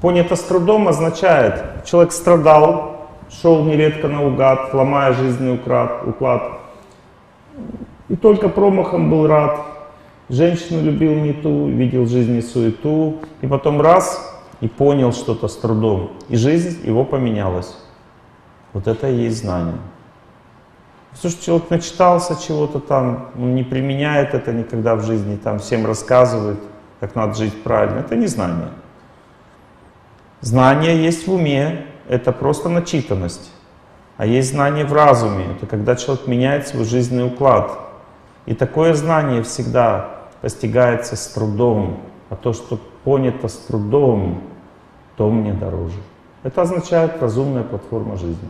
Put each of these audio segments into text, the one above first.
Понято с трудом означает, человек страдал, шел нередко наугад, ломая жизненный уклад. И только промахом был рад. Женщину любил не ту, видел жизни суету. И потом раз, и понял что-то с трудом. И жизнь его поменялась. Вот это и есть знание. Что человек начитался чего-то там, он не применяет это никогда в жизни, там всем рассказывает, как надо жить правильно, это не знание. Знание есть в уме, это просто начитанность. А есть знание в разуме, это когда человек меняет свой жизненный уклад. И такое знание всегда постигается с трудом, а то, что понято с трудом, то мне дороже. Это означает разумная платформа жизни.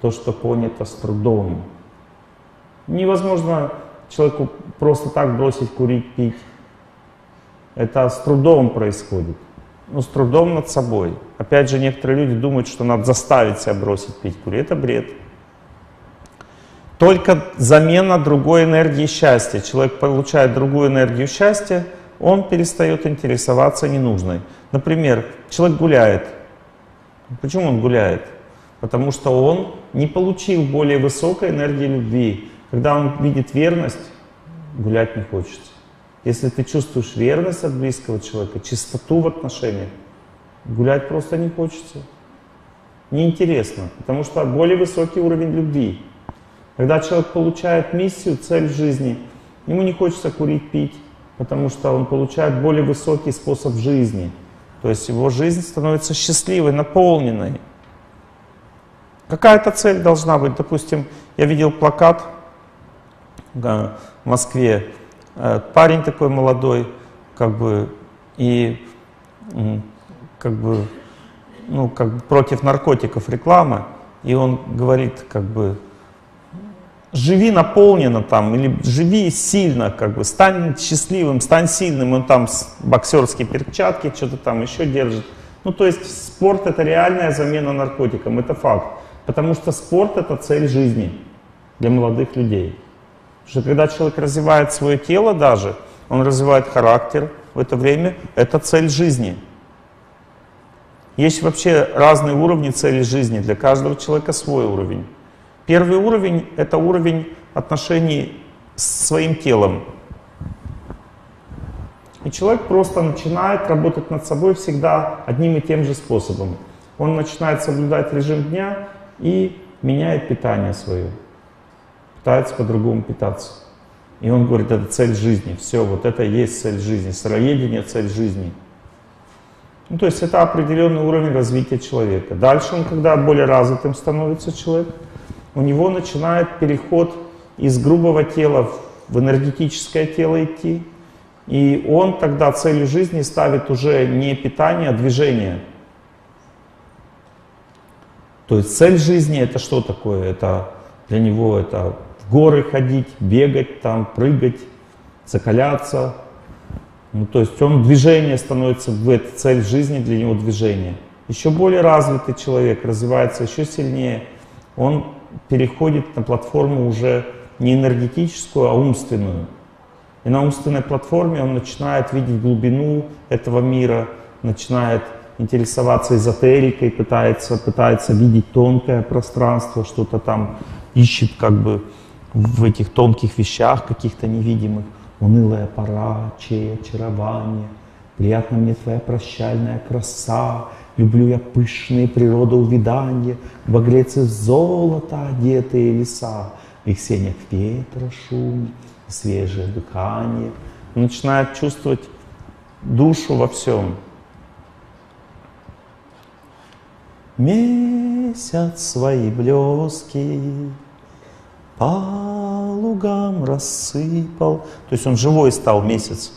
То, что понято с трудом. Невозможно человеку просто так бросить курить, пить. Это с трудом происходит. Ну, с трудом над собой. Опять же, некоторые люди думают, что надо заставить себя бросить пить, курить. Это бред. Только замена другой энергии счастья. Человек получает другую энергию счастья, он перестает интересоваться ненужной. Например, человек гуляет. Почему он гуляет? Потому что он не получил более высокой энергии любви. Когда он видит верность, гулять не хочется. Если ты чувствуешь верность от близкого человека, чистоту в отношениях, гулять просто не хочется. Неинтересно, потому что более высокий уровень любви. Когда человек получает миссию, цель жизни, ему не хочется курить, пить, потому что он получает более высокий способ жизни. То есть его жизнь становится счастливой, наполненной. Какая-то цель должна быть. Допустим, я видел плакат в Москве. Э, парень такой молодой, как бы, и как бы, ну, как бы против наркотиков реклама, и он говорит, как бы, живи наполненно там, или живи сильно, как бы, стань счастливым, стань сильным, он там боксерские перчатки, что-то там еще держит. Ну, то есть спорт это реальная замена наркотикам, это факт. Потому что спорт это цель жизни для молодых людей. Что когда человек развивает свое тело даже, он развивает характер в это время, это цель жизни. Есть вообще разные уровни цели жизни, для каждого человека свой уровень. Первый уровень — это уровень отношений с своим телом. И человек просто начинает работать над собой всегда одним и тем же способом. Он начинает соблюдать режим дня и меняет питание свое пытается по-другому питаться. И он говорит, это цель жизни, все, вот это есть цель жизни, сыроедение — цель жизни. Ну, то есть это определенный уровень развития человека. Дальше он, когда более развитым становится человек, у него начинает переход из грубого тела в энергетическое тело идти, и он тогда целью жизни ставит уже не питание, а движение. То есть цель жизни это что такое? Это для него это горы ходить, бегать там, прыгать, закаляться. Ну, то есть он движение становится в этой цель жизни для него движение. Еще более развитый человек развивается еще сильнее. Он переходит на платформу уже не энергетическую, а умственную. И на умственной платформе он начинает видеть глубину этого мира, начинает интересоваться эзотерикой, пытается, пытается видеть тонкое пространство, что-то там ищет как бы в этих тонких вещах каких-то невидимых. Унылая пора, чей очарование, приятна мне твоя прощальная краса, люблю я пышные природоувидания, багрец из золота одетые леса, в их сенях ветра шум, свежее дыхание. Он начинает чувствовать душу во всем. Месяц свои блески по лугам рассыпал. То есть он живой стал месяц.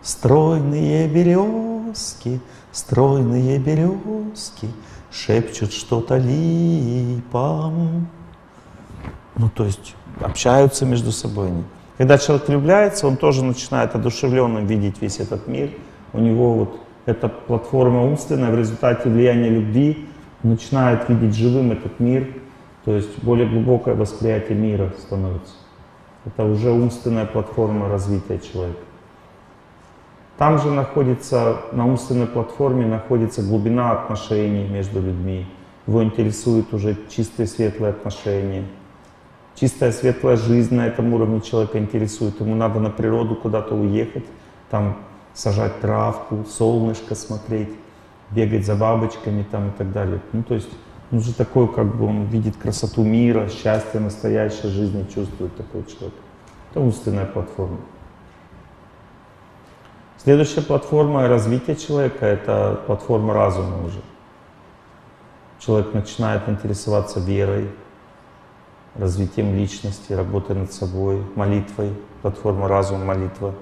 Стройные березки, стройные березки шепчут что-то липам. Ну, то есть общаются между собой. Когда человек влюбляется, он тоже начинает одушевленно видеть весь этот мир. У него вот эта платформа умственная в результате влияния любви начинает видеть живым этот мир, то есть более глубокое восприятие мира становится. Это уже умственная платформа развития человека. Там же находится, на умственной платформе находится глубина отношений между людьми. Его интересуют уже чистые светлые отношения. Чистая светлая жизнь на этом уровне человека интересует. Ему надо на природу куда-то уехать, там сажать травку, солнышко смотреть, бегать за бабочками там и так далее. Ну, то есть он же такой, как бы он видит красоту мира, счастье настоящей жизни чувствует такой человек. Это умственная платформа. Следующая платформа развития человека – это платформа разума уже. Человек начинает интересоваться верой, развитием личности, работой над собой, молитвой, платформа разума, молитва,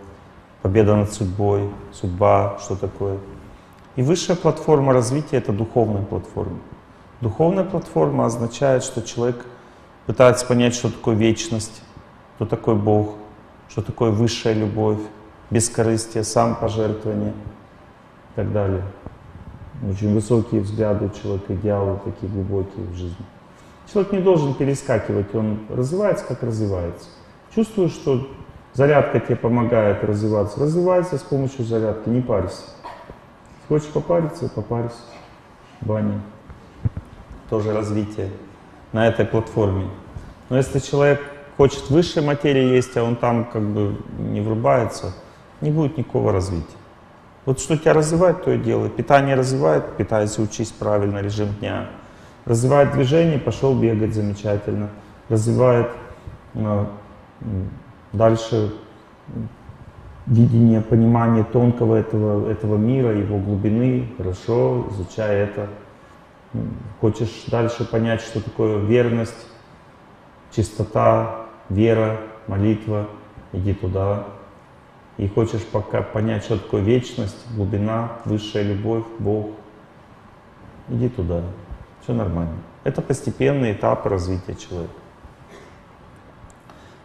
победа над судьбой, судьба, что такое. И высшая платформа развития — это духовная платформа. Духовная платформа означает, что человек пытается понять, что такое вечность, что такое Бог, что такое высшая любовь, бескорыстие, самопожертвование и так далее. Очень высокие взгляды у человека, идеалы такие глубокие в жизни. Человек не должен перескакивать, он развивается, как развивается. Чувствуешь, что зарядка тебе помогает развиваться, развивайся с помощью зарядки, не парься. Хочешь попариться, попарься. Баня. Тоже развитие на этой платформе. Но если человек хочет высшей материи есть, а он там как бы не врубается, не будет никакого развития. Вот что тебя развивает, то и делай. Питание развивает, питайся, учись правильно, режим дня. Развивает движение, пошел бегать замечательно. Развивает э, дальше видение, понимание тонкого этого, этого мира, его глубины. Хорошо, изучай это. Хочешь дальше понять, что такое верность, чистота, вера, молитва, иди туда и хочешь пока понять, что такое вечность, глубина, высшая любовь, Бог, иди туда. Все нормально. Это постепенный этап развития человека.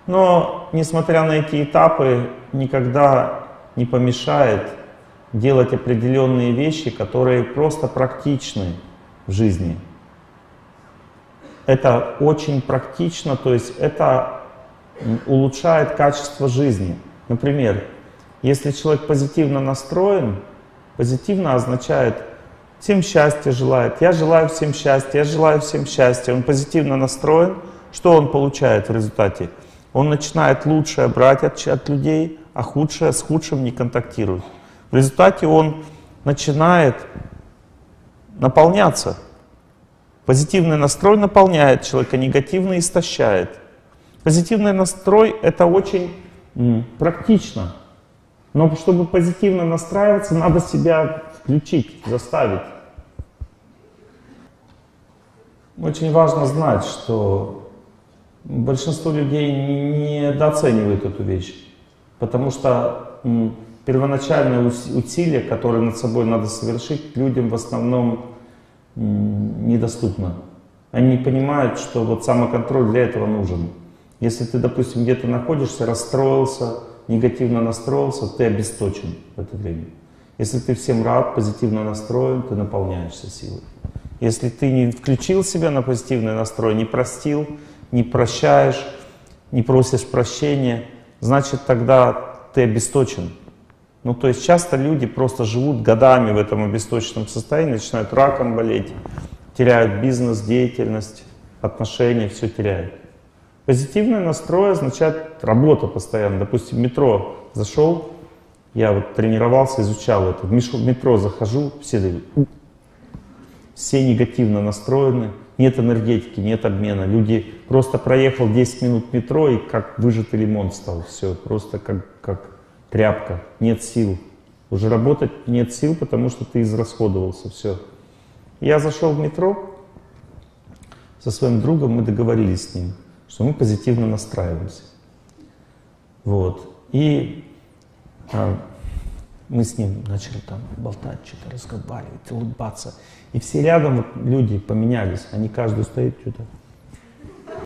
Но, несмотря на эти этапы, никогда не помешает делать определенные вещи, которые просто практичны в жизни. Это очень практично, то есть это улучшает качество жизни. Например, если человек позитивно настроен, позитивно означает всем счастья желает. Я желаю всем счастья, я желаю всем счастья. Он позитивно настроен. Что он получает в результате? Он начинает лучшее брать от, от людей, а худшее с худшим не контактирует. В результате он начинает наполняться. Позитивный настрой наполняет человека, негативный истощает. Позитивный настрой — это очень практично. Но чтобы позитивно настраиваться, надо себя включить, заставить. Очень важно знать, что большинство людей недооценивают эту вещь. Потому что первоначальное усилие, которое над собой надо совершить, людям в основном недоступно. Они понимают, что вот самоконтроль для этого нужен. Если ты, допустим, где-то находишься, расстроился, негативно настроился, ты обесточен в это время. Если ты всем рад, позитивно настроен, ты наполняешься силой. Если ты не включил себя на позитивный настрой, не простил, не прощаешь, не просишь прощения, значит тогда ты обесточен. Ну то есть часто люди просто живут годами в этом обесточенном состоянии, начинают раком болеть, теряют бизнес, деятельность, отношения, все теряют. Позитивный настрой означает работа постоянно. Допустим, в метро зашел, я вот тренировался, изучал это. В метро захожу, все все негативно настроены, нет энергетики, нет обмена. Люди просто проехал 10 минут метро и как выжатый лимон стал. Все, просто как, как тряпка, нет сил. Уже работать нет сил, потому что ты израсходовался, все. Я зашел в метро со своим другом, мы договорились с ним что мы позитивно настраиваемся. Вот. И а, мы с ним начали там болтать, что-то разговаривать, улыбаться. И все рядом вот, люди поменялись. Они каждый стоит что-то